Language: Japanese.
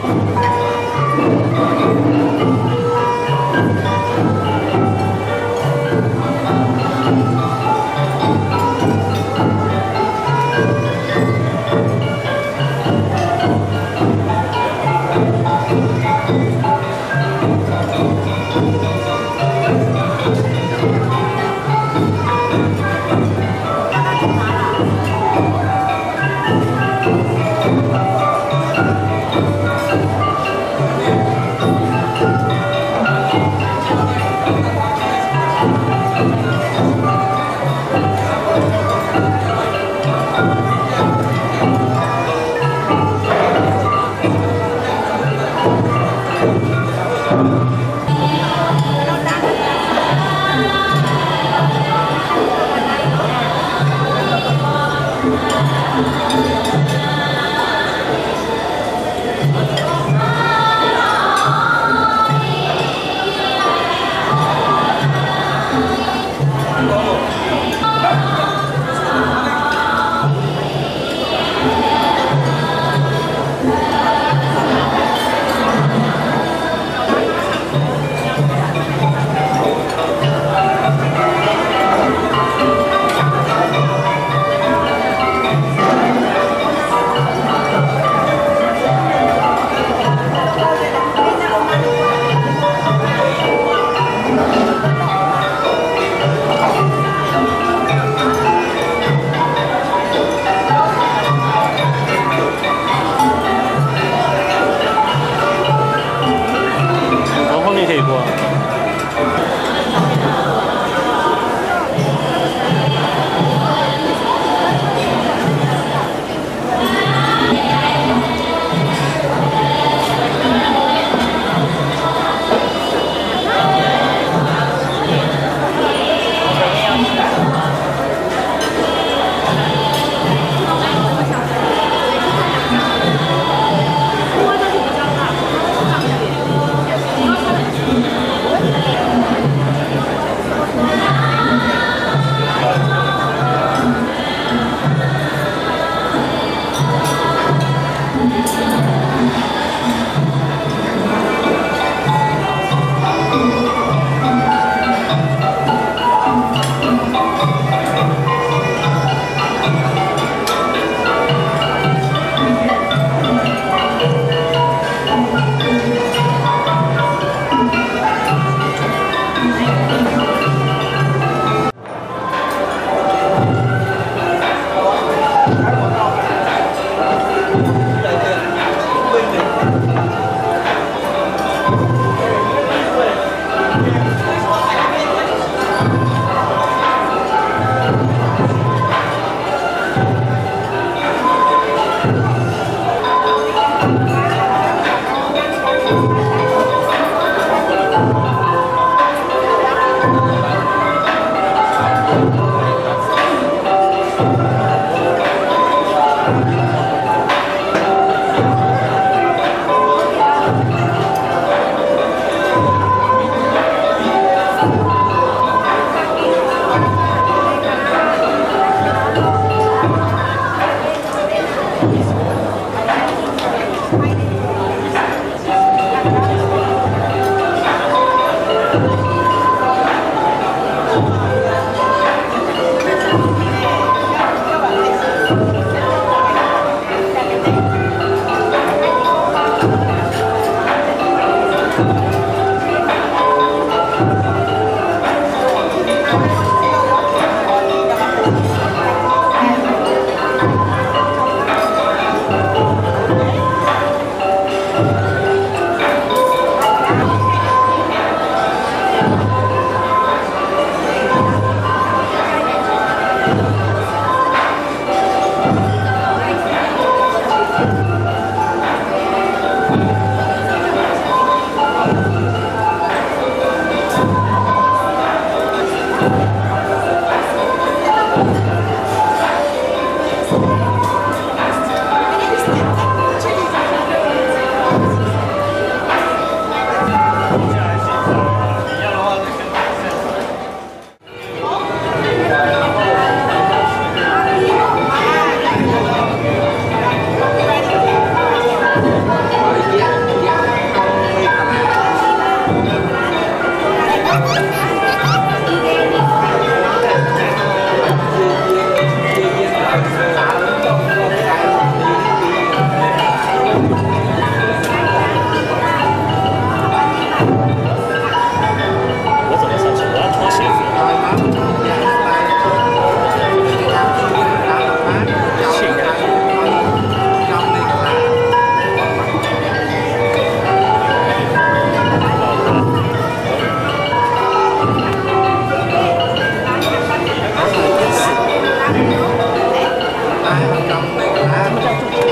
从后面可以过。我们，